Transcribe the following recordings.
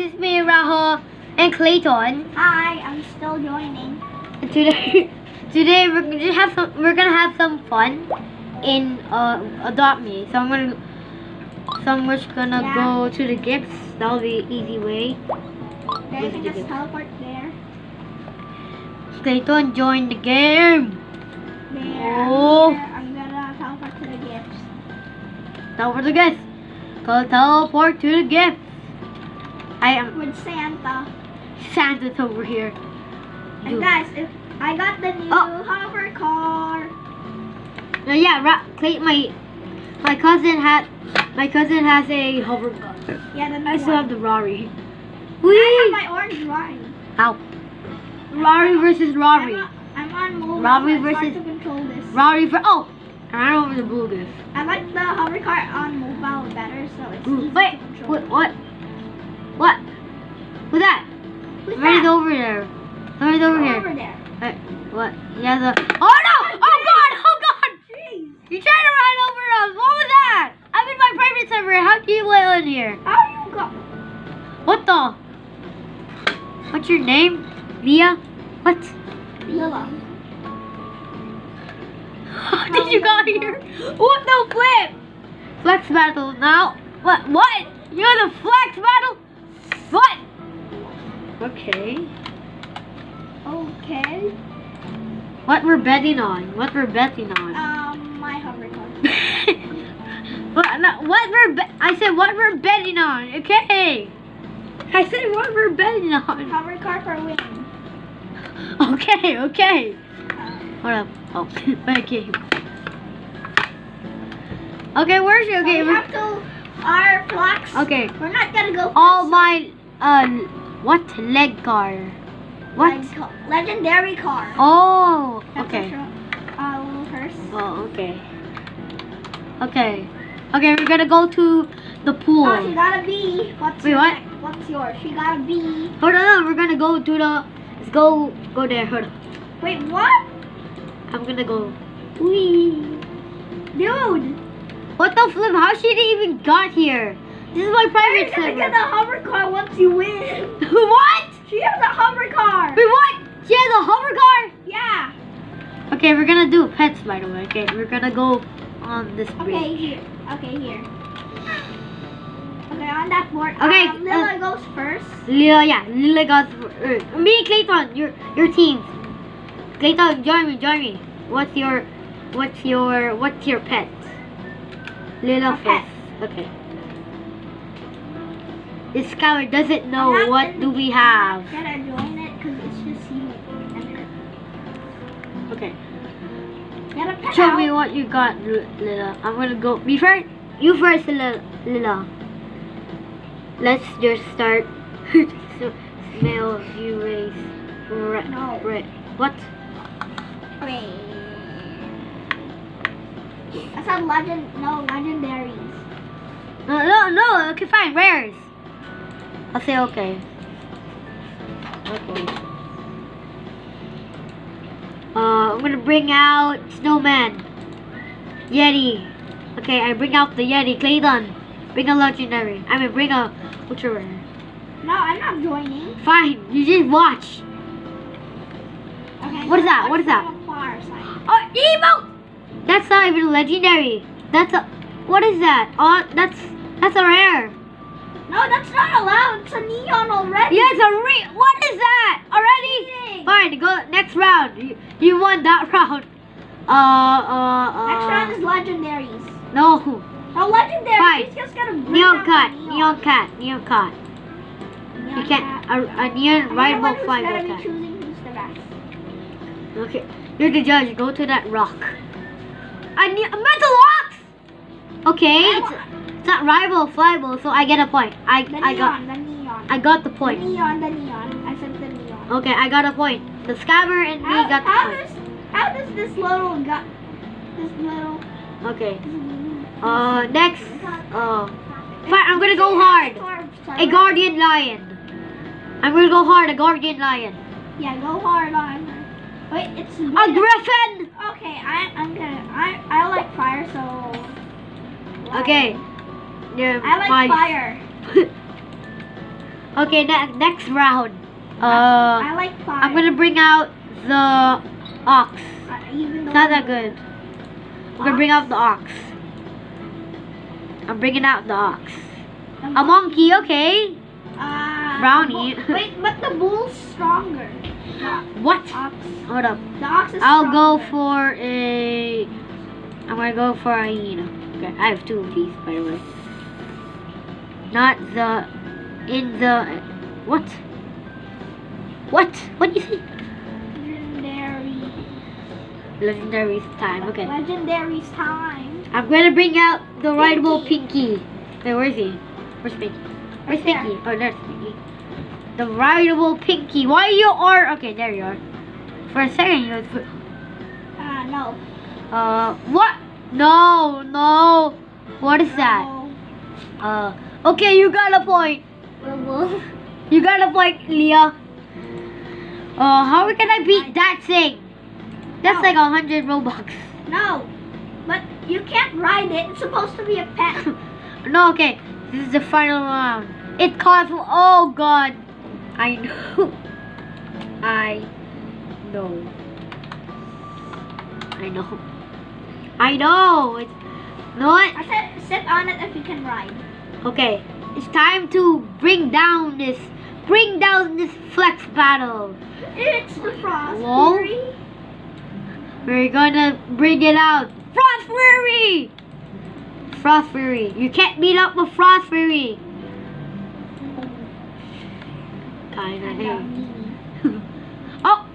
it's me, Rahul, and Clayton. Hi, I'm still joining. And today, today we're gonna have some. We're gonna have some fun in uh, Adopt Me. So I'm gonna. So I'm just gonna Yeah. go to the gifts. That'll be an easy way. Then you can just teleport there. Clayton, join the game. There. Oh. Here, I'm gonna teleport to the gifts. Teleport to the gifts. Go teleport to the gifts. I am With Santa. Santa's over here. And Dude. guys, if I got the new Oh. hover car. Uh, yeah, Ra- Clay, my my cousin had my cousin has a hover car. Yeah, the new I still have the Rari. I have my orange Rari. Ow. Rari versus Rari. I'm on, I'm on mobile. Rari so it's hard versus- to control this. Rari for oh, I ran over the blue gift. I like the hover car on mobile better, so it's Ooh, easy Wait, to control. what? What? What? Who's that? Who's Somebody's that? over there. Somebody's over Go here. Over there. Wait, what? He has a. Oh no! Oh god! Oh god! Jeez. You tried to run over us. What was that? I'm in my private server. How do you get in here? How you got? What the? What's your name? Leah? What? How did you got here? What the flip? Flex battle now. What? What? You're the flex battle? What? Okay. Okay. What we're betting on? What we're betting on? Um, my hover car. what, what we're I said what we're betting on. Okay. I said what we're betting on. hover car for win. Okay, okay. Hold up. Oh, okay. Okay, where's she? Okay, so we have to our flex. okay. We're not gonna go. All first. my uh, what leg car? What? Leg legendary car. Oh, okay. show, Uh, little first. Oh, okay. Okay. Okay, we're gonna go to the pool. Oh, she got a B. What's Wait, what? next? What's yours? She got a B. Hold on, we're gonna go to the. Let's go. Go there. Hold on. Wait, what? I'm gonna go. Wee. Dude. What the flip? How she even got here? This is my You're private gonna get server. a hover car once you win. what? She has a hover car. Wait, what? She has a hover car? Yeah. Okay, we're gonna do pets by the way. Okay, we're gonna go on this bridge. Okay, here. Okay, here. Okay, on that board. Okay, Um, Lila uh, goes first. Lila, yeah, Lila got uh, me, Clayton. Your your team. Clayton, join me, join me. What's your, what's your, what's your pet? Lila pet. first. Okay. This coward doesn't know what do we have. not gonna join it because it's just you and her. Okay. Show me what you got, Lila. I'm gonna go. Me first. You first, Lila. Let's just start. so, smell you raise. Right. No. What? I said legend. No, legendaries. No, no, no. Okay, fine. Rares. I'll say okay. Okay. Uh, I'm gonna bring out Snowman. Yeti. Okay, I bring out the Yeti. Clayton. Bring a legendary. I mean, bring a ultra rare. No, I'm not joining. Fine, you just watch. Okay. What is that? What is that? go Flower side. Oh, emote! That's not even legendary. That's a. What is that? Oh, that's that's a rare. No, that's not allowed. It's a neon already. Yeah, it's a re. What is that? Already? Fine, go next round. You, you won that round. Uh, uh, uh. Next round is legendaries. No. No legendary. Fine. Just bring Neon cat. the Neon cat. Neon cat. Neon You can't. cat. A, a neon I'm the one rival who's flying gonna cat. choosing who's the best. Okay, you're the judge. Go to that rock. I need a metal rocks. Okay, it's, not rival flyable, so I get a point. I The I got the neon. I got the The point. neon, the neon. I said the neon. Okay, I got a point. The scabber and me How, got how the point. does how does this little gut this little Okay. Uh, next. Uh, fine. I'm gonna go hard. A guardian lion. I'm gonna go hard. A guardian lion. Yeah, go hard on her. Wait, it's A griffin. Okay, I I'm gonna I I like fire so. Okay. Yeah, I like my- fire. Okay, ne- next round. Uh, I like fire. I'm gonna bring out the ox. Uh, It's not that good. I'm gonna bring out the ox. I'm bringing out the ox. A monkey, okay. Uh, Brownie. Wait, but the bull's stronger. The What? ox. Hold up. The ox is I'll go for a. I'm gonna go for a hyena. Okay, I have two of these, by the way. Not the. In the. What? What? What do you say? Legendary. Legendary time. Okay. Legendary's time. I'm gonna bring out the rideable Pinky. Wait, where is he? Where's Pinky? Where's Right there. Pinky? Oh, there's Pinky. The rideable Pinky. Why you are? Okay, there you are. For a second, you. was- Uh, no. Uh, what? No, no. What is that? Uh, okay, you got a point. You got a point, Leah. Uh, how can I beat that thing? That's No. like a hundred Robux. No. But you can't ride it. It's supposed to be a pet. No, okay. This is the final round. It costs. Oh God. I know. I know. I know. I know. It's you know what? I said sit on it if you can ride. Okay. It's time to bring down this. Bring down this flex battle. It's the frost fury. We're gonna bring it out. Frost Fury! Frost Fury. You can't beat up with Frost Fury. Kinda hey. Oh!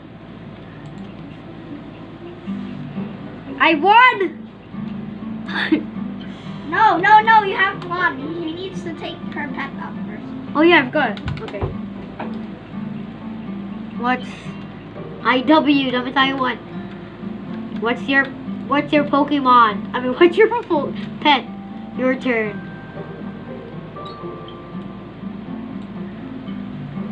I won! No, no, no, you have one. He needs to take her pet up first. oh yeah, I've got it. Okay. What's IW? Let me tell you what. What's your What's your Pokemon? I mean, what's your pet? Your turn.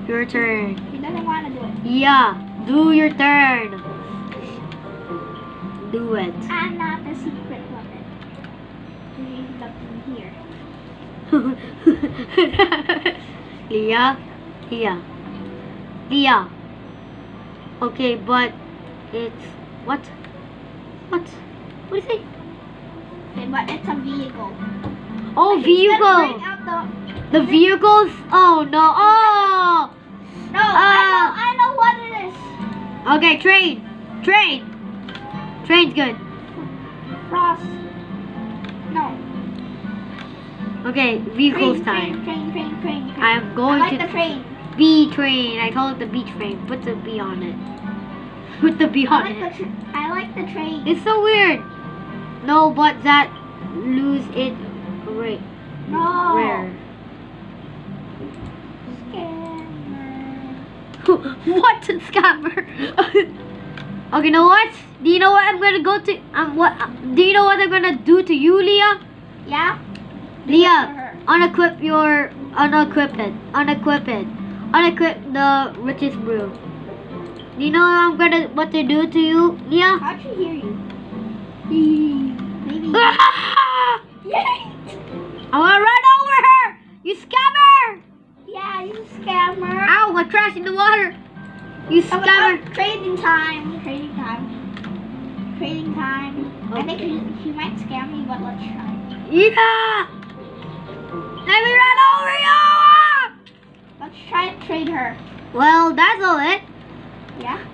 Your turn. He doesn't want to do it. Yeah, do your turn. Do it. I'm not the secret weapon. He's looking here. Leah, Leah, Leah. Okay, but it's what? What? What is it? Okay, but it's a vehicle. Oh, gonna vehicle. out The vehicles. Oh no. Oh. the. No, I know, oh. uh. I know what it is. Okay, train. Train. Train's good. Frost. Okay, vehicles train, time. Train, train, train, train. I'm I going like to the train. B train. I call it the B train. Put the B on it. Put the B on like it. I like the train. It's so weird. No, but that lose it rare. no. Rare. Scammer. what scammer? okay, know what? Do you know what I'm gonna go to? Um, what? Do you know what I'm gonna do to you, Leah? Yeah. Leah, unequip your, unequip it, unequip it, unequip the richest brew. You know what I'm gonna what to do to you, Leah? How'd she hear you? Maybe. I Yay! wanna run over her! You scammer! Yeah, you scammer. Ow, my trash in the water! You Oh, oh, scammer! trading time. Trading time. Trading time. I think he, he might scam me, but let's try. Yeah! Let me run over you! Let's try to trade her. Well, that's all it. Yeah?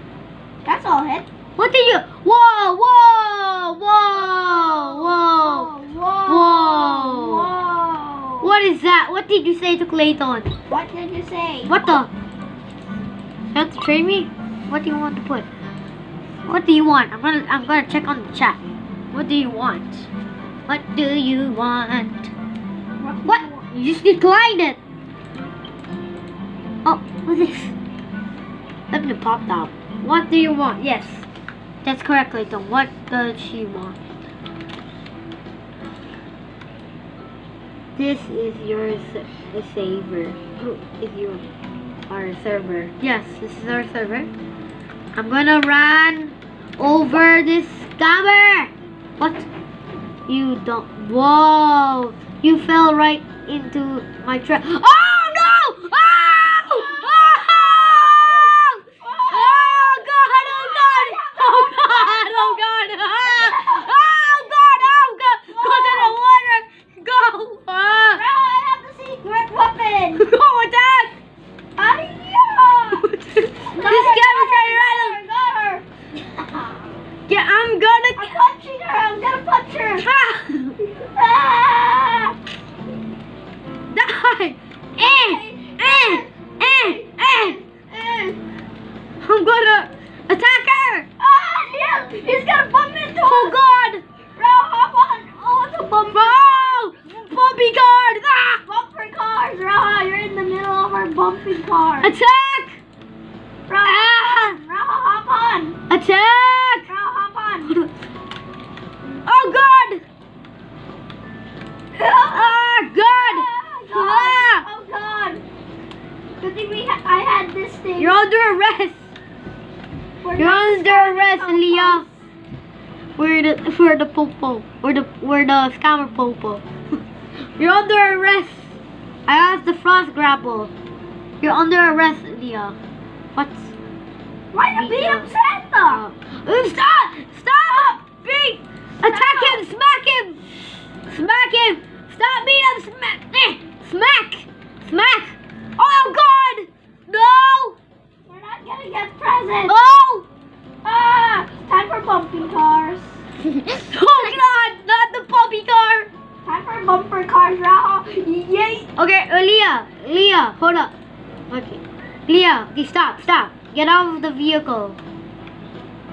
That's all hit. What did you? Whoa, whoa, whoa, whoa! Whoa. Whoa. Whoa. What is that? What did you say to Clayton? What did you say? What the? You have to trade me? What do you want to put? What do you want? I'm gonna I'm gonna check on the chat. What do you want? What do you want? What? What? you just declined it. Oh, what's this? Let me pop out. What do you want? Yes. That's correct, Clayton. What does she want? This is your server. Who is your our server? Yes, this is our server. I'm gonna run over this scammer. What? You don't. Whoa! You fell right into my trap. Oh under arrest. We're You're under arrest, Popo. Leah. We're the we're the popo. We're the we're the scammer popo. You're under arrest. I have the frost grapple. You're under arrest, Leah. What? Why are you beat up Santa? Uh, stop! Stop! Beat! Attack him! Smack him! Smack him! Stop beating him! Smack! Eh, Smack! Smack! Oh God! No! We're not gonna get presents. Oh! Ah, time for bumping cars. oh God! Not the puppy car! Time for bumper cars, Raha. Yay. Okay, uh, Leah, Leah, hold up. Okay, Leah, okay, stop, stop. Get out of the vehicle.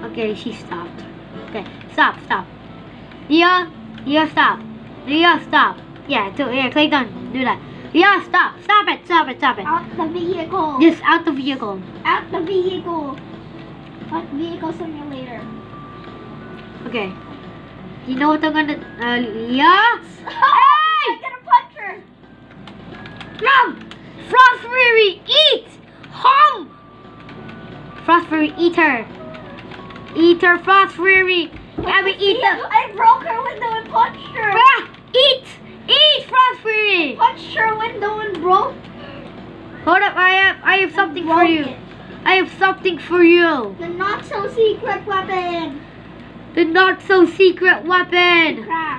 Okay, she stopped. Okay, stop, stop. Leah, Leah, stop. Leah, stop. Yeah, do, yeah, click done. Do that. Leah, stop. Stop it, stop it, stop it. Out the vehicle. Just out the vehicle. Out the vehicle. What vehicle simulator? Okay. You know what I'm gonna, uh, Leah? I got a puncher. Yum! Frost Fury, eat! Hum! Frost Fury, eat her. Eat her, Frost Fury. Me eat the. I broke her window and punched her. Ah, eat! Eat, Frost Fury! Punched her window and broke. Hold up, I have, I have something for you. it. I have something for you. The not so secret weapon. The not so secret weapon. Crash.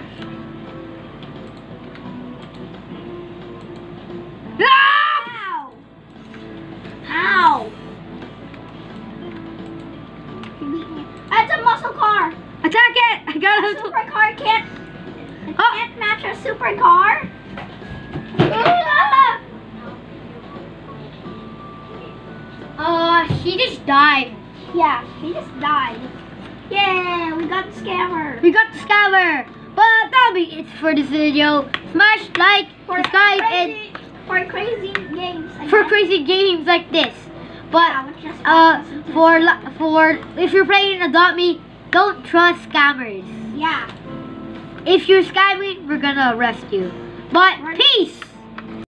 Supercar can't. Oh. can't match a supercar. Uh, she just died. Yeah, she just died. Yeah, we got the scammer. We got the scammer. But that'll be it for this video. Smash like, For subscribe, and for crazy games. I for guess. crazy games like this. But Yeah, uh, for for if you're playing Adopt Me, don't trust scammers. Yeah. If you're scamming, we're gonna arrest you. But peace.